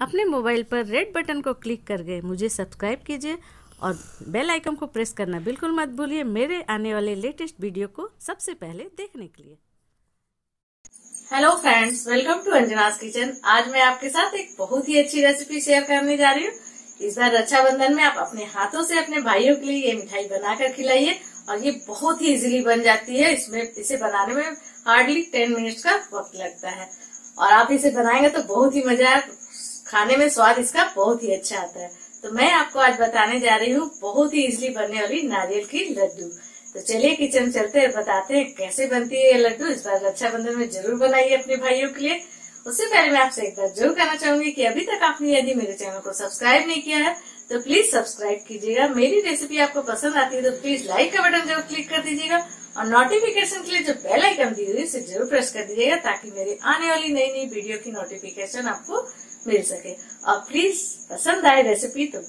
अपने मोबाइल पर red button को क्लिक करके मुझे सब्सक्राइब कीजिए और बेल आइकन को प्रेस करना बिल्कुल मत भूलिए मेरे आने वाले लेटेस्ट वीडियो को सबसे पहले देखने के लिए। Hello friends welcome to Anjana's kitchen आज मैं आपके साथ एक बहुत ही अच्छी रेसिपी शेयर करने जा रही हूँ। इस बार रक्षाबंधन में आप अपने हाथों से अपने भाइयों के लिए ये मिठाई बनाकर खिलाइए और ये बहुत ही इजीली बन जाती है। इसमें, इसे बनाने में हार्डली टेन मिनट्स का वक्त लगता है। और आप इसे बनाएँगे तो बहुत ही मज़ा खाने में स्वाद इसका बहुत ही अच्छा आता है। तो मैं आपको आज बताने जा रही हूँ, बहुत ही इजिली बनने वाली नारियल की लड्डू। तो चलिए किचन चलते हैं, बताते हैं कैसे बनती है ये लड्डू। इस बार रक्षाबंधन में ज़रूर बनाइए अपने भाइयों के लिए। उससे पहले मैं आपसे एक बार ज़रूर कहना चाहूँगी कि अभी तक आपने यदि मेरे चैनल को सब्सक्राइब नहीं किया है तो प्लीज़ सब्सक्राइब कीजिएगा। मेरी रेसिपी आपको पसंद आती है तो प्लीज़ लाइक का बटन ज़रूर क्लिक कर दीजिएगा। और नोटिफिकेशन के लिए जो बेल आइकन दी हुई है, उसे ज़रूर प्रेस कर दीजिएगा, ताकि मेरी आने वाली नई नई वीडियो की नोटिफिकेशन आपको मिल सके। और प्लीज़ पसंद आए रेसिपी तो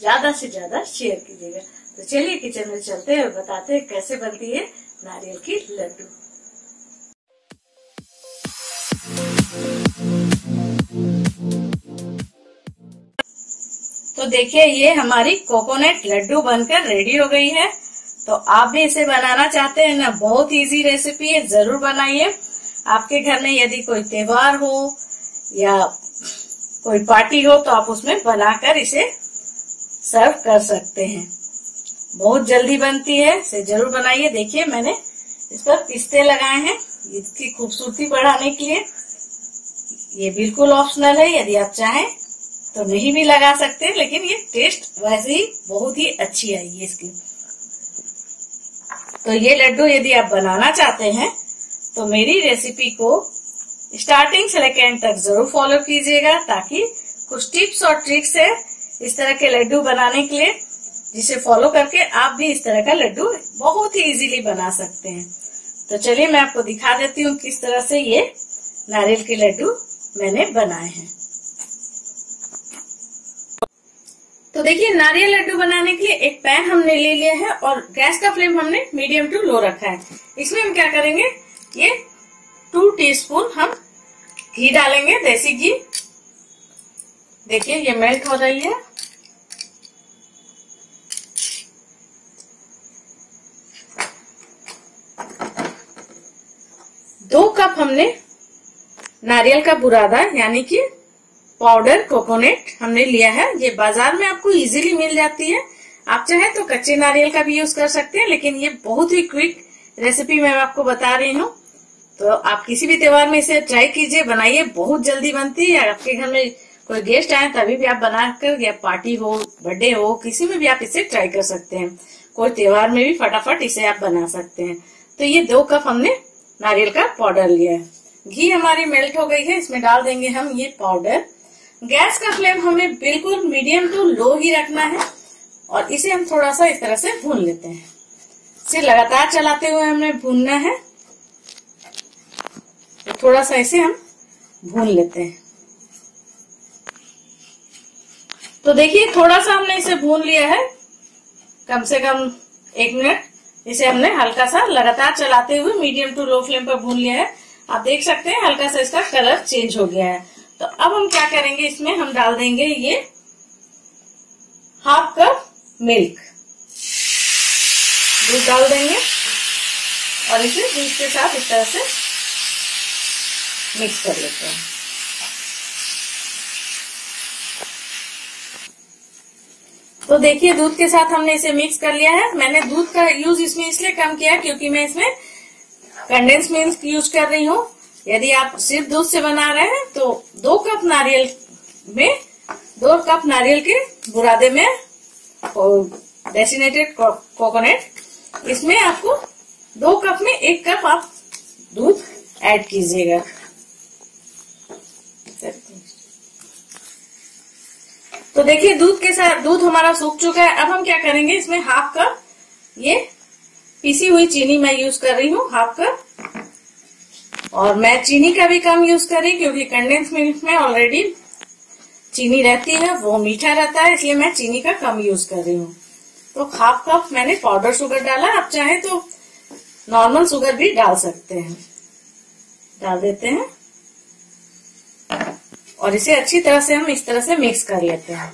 ज़्यादा से ज़्यादा शेयर कीजिएगा। तो चलिए किचन में चलते हैं और बताते हैं कैसे बनती है नारियल की लड्डू। तो देखिए, ये हमारी कोकोनट लड्डू बनकर रेडी हो गई है। तो आप भी इसे बनाना चाहते हैं ना, बहुत इजी रेसिपी है, ज़रूर बनाइए। आपके घर में यदि कोई त्योहार हो या कोई पार्टी हो तो आप उसमें बनाकर इसे सर्व कर सकते हैं। बहुत जल्दी बनती है, इसे ज़रूर बनाइए। देखिए, मैंने इस पर पिस्ते लगाए हैं। इसकी खूबसूरती बढ़ाने के लिए ये बिल्कुल ऑप्शनल है। यदि आप चाहें तो नहीं भी लगा सकते, लेकिन ये टेस्ट वैसे ही बहुत ही अच्छी आई है इसकी। तो ये लड्डू यदि आप बनाना चाहते हैं तो मेरी रेसिपी को स्टार्टिंग से लेकर एंड तक ज़रूर फॉलो कीजिएगा ताकि कुछ टिप्स और ट्रिक्स है इस तरह के लड्डू बनाने के लिए, जिसे फॉलो करके आप भी इस तरह का लड्डू बहुत ही इजीली बना सकते हैं। तो चलिए मैं आपको दिखा देती हूँ किस तरह से ये नारियल के लड्डू मैंने बनाए हैं। तो देखिए, नारियल लड्डू बनाने के लिए एक पैन हमने ले लिया है और गैस का फ्लेम हमने मीडियम टू लो रखा है। इसमें हम क्या करेंगे? ये टू टीस्पून हम घी डालेंगे, देसी घी। देखिए, ये मेल्ट हो रही है। दो कप हमने नारियल का बुरादा, यानी कि पाउडर कोकोनट हमने लिया है। ये बाज़ार में आपको इजीली मिल जाती है। आप चाहे तो कच्चे नारियल का भी यूज़ कर सकते हैं, लेकिन ये बहुत ही क्विक रेसिपी मैं आपको बता रही हूँ। तो आप किसी भी त्योहार में इसे ट्राई कीजिए, बनाइए, बहुत जल्दी बनती है। आपके घर में कोई गेस्ट आए, तभी भी आप बनाकर या पार्टी हो बर्थडे हो, किसी में भी आप इसे ट्राई कर सकते हैं। कोई त्योहार में भी फटाफट इसे आप बना सकते हैं। तो ये दो कप हमने नारियल का पाउडर लिया है। घी हमारी मेल्ट हो गई है, इसमें डाल देंगे हम ये पाउडर गैस का फ्लेम हमें बिल्कुल मीडियम टू लो ही रखना है, और इसे हम थोड़ा सा इस तरह से भून लेते हैं। इसे लगातार चलाते हुए हमें भूनना है। थोड़ा सा इसे हम भून लेते हैं। तो देखिए, थोड़ा सा हमने इसे भून लिया है। कम से कम एक मिनट। इसे हमने हल्का सा लगातार चलाते हुए मीडियम टू लो फ्लेम पर भून लिया है। आप देख सकते हैं, हल्का सा इसका कलर चेंज हो गया है। तो अब हम क्या करेंगे, इसमें हम डाल देंगे ये हाफ़ कप मिल्क। दूध डाल देंगे और इसे दूध के साथ इस तरह से मिक्स कर लेते हैं। तो देखिए, दूध के साथ हमने इसे मिक्स कर लिया है। मैंने दूध का यूज़ इसमें इसलिए कम किया क्योंकि मैं इसमें कंडेंस मिल्क यूज़ कर रही हूँ। यदि आप सिर्फ़ दूध से बना रहे हैं तो दो कप नारियल में, दो कप नारियल के बुरादे में डेसिनेटेड कोकोनट इसमें आपको दो कप में एक कप आप दूध ऐड कीजिएगा। तो देखिए, दूध के साथ दूध हमारा सूख चुका है। अब हम क्या करेंगे? इसमें हाफ़ कप ये पीसी हुई चीनी मैं यूज़ कर रही हूँ, हाफ़ कप। और मैं चीनी का भी कम यूज़ कर रही क्योंकि कंडेंस मिल्क में ऑलरेडी चीनी रहती है, वो मीठा रहता है, इसलिए मैं चीनी का कम यूज़ कर रही हूँ। तो हाफ़ कप मैंने पाउडर शुगर डाला। आप चाहे तो नॉर्मल शुगर भी डाल सकते हैं। डाल देते हैं। और इसे अच्छी तरह से हम इस तरह से मिक्स कर लेते हैं।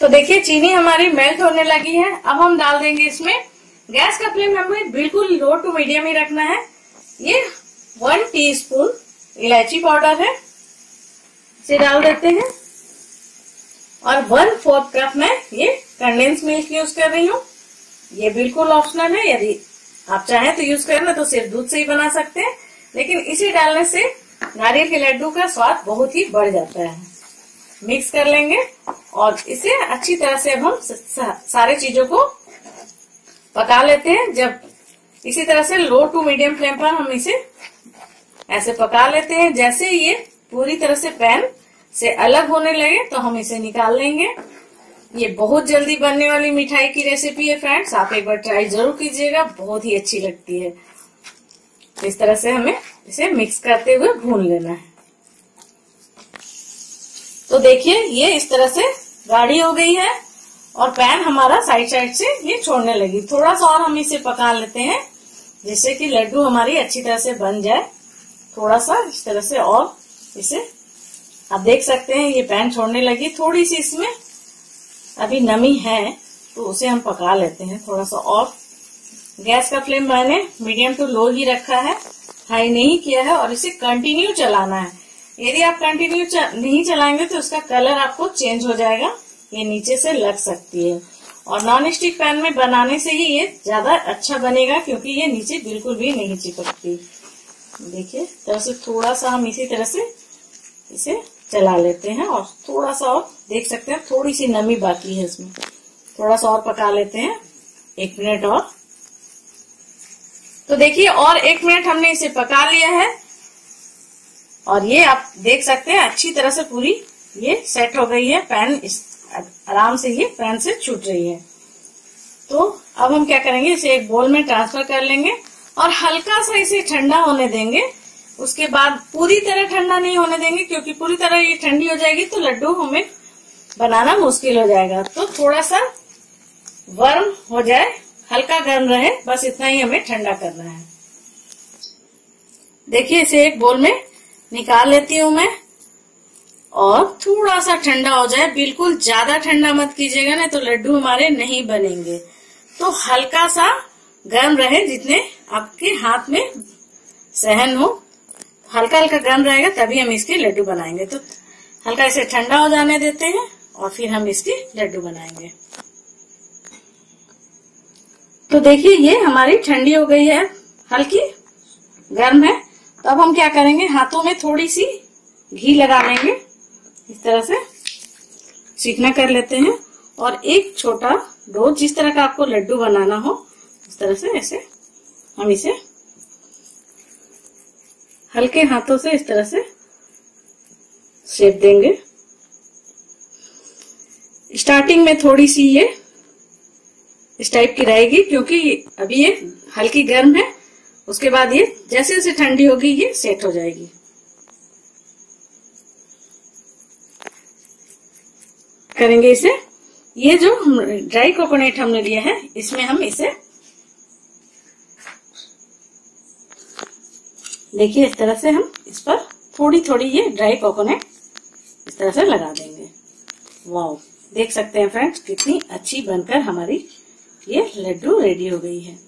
तो देखिए, चीनी हमारी मेल्ट होने लगी है। अब हम डाल देंगे इसमें गैस का फ्लेम हमें बिल्कुल लो टू मीडियम ही रखना है। ये वन टीस्पून इलायची पाउडर है। इसे डाल देते हैं। और वन फोर्थ कप में ये कंडेंस मिल्क यूज़ कर रही हूँ। ये बिल्कुल ऑप्शनल है, यदि आप चाहें तो यूज़ करना तो सिर्फ़ दूध से ही बना सकते हैं। लेकिन इसे डालने से नारियल के लड्डू का स्वाद बहुत ही बढ़ जाता है। मिक्स कर लेंगे और इसे अच्छी तरह से अब हम सारे चीज़ों को पका लेते हैं। जब इसी तरह से लो टू मीडियम फ्लेम पर हम इसे ऐसे पका लेते हैं। जैसे ये पूरी तरह से पैन से अलग होने लगे तो हम इसे निकाल लेंगे। ये बहुत जल्दी बनने वाली मिठाई की रेसिपी है फ्रेंड्स आप एक बार ट्राई ज़रूर कीजिएगा, बहुत ही अच्छी लगती है। इस तरह से हमें इसे मिक्स करते हुए भून लेना है। तो देखिए, ये इस तरह से गाढ़ी हो गई है और पैन हमारा साइड साइड से ये छोड़ने लगी। थोड़ा सा और हम इसे पका लेते हैं, जिससे कि लड्डू हमारी अच्छी तरह से बन जाए। थोड़ा सा इस तरह से और इसे आप देख सकते हैं, ये पैन छोड़ने लगी। थोड़ी सी इसमें अभी नमी है तो उसे हम पका लेते हैं थोड़ा सा और गैस का फ्लेम मैंने मीडियम टू लो ही रखा है हाई नहीं किया है और इसे कंटिन्यू चलाना है. यदि आप कंटिन्यू नहीं चलाएँगे तो उसका कलर आपको चेंज हो जाएगा, ये नीचे से लग सकती है. और नॉन स्टिक पैन में बनाने से ही ये ज़्यादा अच्छा बनेगा क्योंकि ये नीचे बिल्कुल भी नहीं चिपकती. देखिए, तरह से थोड़ा सा हम इसी तरह से इसे चला लेते हैं और थोड़ा सा और देख सकते हैं, थोड़ी सी नमी बाकी है इसमें। थोड़ा सा और पका लेते हैं। एक मिनट और। तो देखिए, और एक मिनट हमने इसे पका लिया है। और ये आप देख सकते हैं, अच्छी तरह से पूरी ये सेट हो गई है। पैन इस, आराम से ये पैन से छूट रही है। तो अब हम क्या करेंगे, इसे एक बोल में ट्रांसफ़र कर लेंगे और हल्का सा इसे ठंडा होने देंगे। उसके बाद पूरी तरह ठंडा नहीं होने देंगे, क्योंकि पूरी तरह ये ठंडी हो जाएगी तो लड्डू हमें बनाना मुश्किल हो जाएगा। तो थोड़ा सा गर्म हो जाए, हल्का गर्म रहे, बस इतना ही हमें ठंडा करना है। देखिए, इसे एक बोल में निकाल लेती हूँ मैं, और थोड़ा सा ठंडा हो जाए, बिल्कुल ज़्यादा ठंडा मत कीजिएगा ना तो लड्डू हमारे नहीं बनेंगे। तो हल्का सा गर्म रहे, जितने आपके हाथ में सहन हो। हल्का हल्का गर्म रहेगा तभी हम इसके लड्डू बनाएँगे। तो हल्का इसे ठंडा हो जाने देते हैं, और फिर हम इसके लड्डू बनाएँगे। तो देखिए, ये हमारी ठंडी हो गई है, हल्की, गर्म है। तो अब हम क्या करेंगे, हाथों में थोड़ी सी घी लगा लेंगे। इस तरह से सीखना कर लेते हैं, और एक छोटा डो, जिस तरह का आपको लड्डू बनाना हो इस तरह से ऐसे हम इसे हल्के हाथों से इस तरह से शेप देंगे। स्टार्टिंग में थोड़ी सी ये इस टाइप की रहेगी, क्योंकि अभी ये हल्की गर्म है। उसके बाद ये जैसे जैसे ठंडी होगी, ये सेट हो जाएगी। करेंगे इसे। ये जो ड्राई कोकोनट हमने लिया है, इसमें हम इसे देखिए, इस तरह से हम इस पर थोड़ी थोड़ी ये ड्राई कोकोनट इस तरह से लगा देंगे। वाओ, देख सकते हैं फ्रेंड्स, कितनी अच्छी बनकर हमारी ये लड्डू रेडी हो गई है।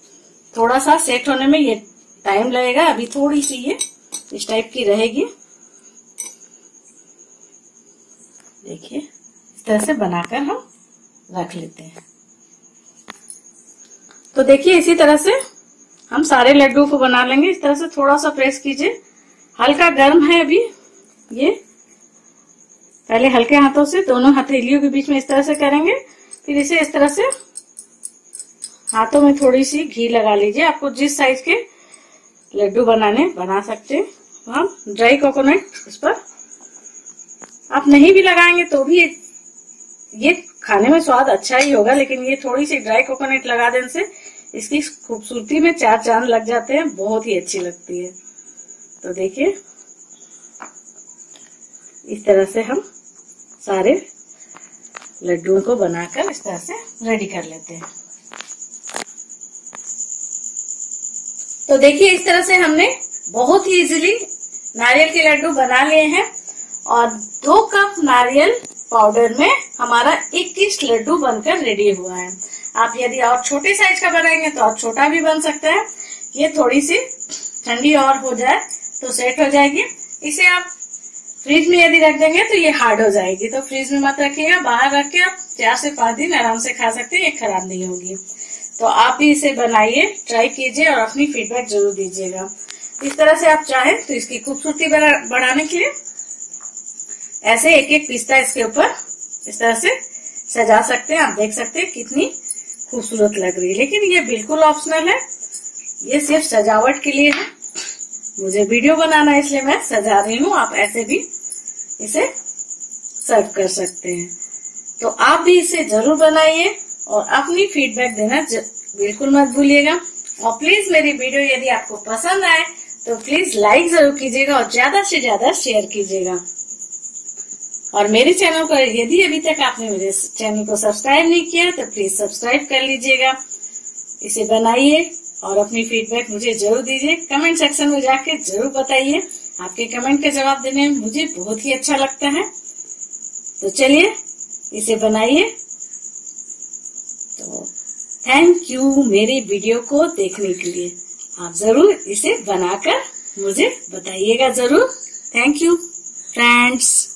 थोड़ा सा सेट होने में ये टाइम लगेगा, अभी थोड़ी सी ये इस टाइप की रहेगी। देखिए, इस तरह से बनाकर हम रख लेते हैं। तो देखिए, इसी तरह से हम सारे लड्डू को बना लेंगे। इस तरह से थोड़ा सा प्रेस कीजिए। हल्का गर्म है अभी, ये। पहले हल्के हाथों से, दोनों हथेलियों के बीच में इस तरह से करेंगे। फिर इसे इस तरह से हाथों में थोड़ी सी घी लगा लीजिए। आपको जिस साइज़ के लड्डू बनाने, बना सकते हैं। हम ड्राई कोकोनट इस पर। आप नहीं भी लगाएँगे तो भी ये खाने में स्वाद अच्छा ही होगा, लेकिन ये थोड़ी सी ड्राई कोकोनट लगा देने से इसकी खूबसूरती में चार चाँद लग जाते हैं, बहुत ही अच्छी लगती है। तो देखिए, इस तरह से हम सारे लड्डुओं को बनाकर इस तरह से रेडी कर लेते हैं। तो देखिए, इस तरह से हमने बहुत ही इजीली नारियल के लड्डू बना लिए हैं और दो कप नारियल पाउडर में हमारा 21 लड्डू बनकर रेडी हुआ है। आप यदि और छोटे साइज़ का बनाएँगे तो और छोटा भी बन सकता है। ये थोड़ी सी ठंडी और हो जाए तो सेट हो जाएगी। इसे आप फ्रिज में यदि रख देंगे तो ये हार्ड हो जाएगी। तो फ्रिज में मत रखिएगा बाहर रख के आप चार से पाँच दिन आराम से खा सकते हैं, ये खराब नहीं होगी। तो आप भी इसे बनाइए ट्राई कीजिए और अपनी फीडबैक ज़रूर दीजिएगा। इस तरह से आप चाहें तो इसकी खूबसूरती बढ़ाने के लिए ऐसे एक एक पिस्ता इसके ऊपर इस तरह से सजा सकते हैं। आप देख सकते हैं कितनी खूबसूरत लग रही है। लेकिन ये बिल्कुल ऑप्शनल है। ये सिर्फ़ सजावट के लिए है। मुझे वीडियो बनाना है, इसलिए मैं सजा रही हूँ। आप ऐसे भी इसे सर्व कर सकते हैं। तो आप भी इसे ज़रूर बनाइए और अपनी फीडबैक देना बिल्कुल मत भूलिएगा। और प्लीज़ मेरी वीडियो यदि आपको पसंद आए तो प्लीज़ लाइक ज़रूर कीजिएगा और ज़्यादा से ज़्यादा शेयर कीजिएगा। और मेरे चैनल को यदि अभी तक आपने मेरे चैनल को सब्सक्राइब नहीं किया तो प्लीज़ सब्सक्राइब कर लीजिएगा। इसे बनाइए और अपनी फीडबैक मुझे ज़रूर दीजिए। कमेंट सेक्शन में जाके ज़रूर बताइए। आपके कमेंट के जवाब देने में मुझे बहुत ही अच्छा लगता है। तो चलिए, इसे बनाइए। तो थैंक यू मेरे वीडियो को देखने के लिए। आप ज़रूर इसे बनाकर मुझे बताइएगा ज़रूर। Thank you friends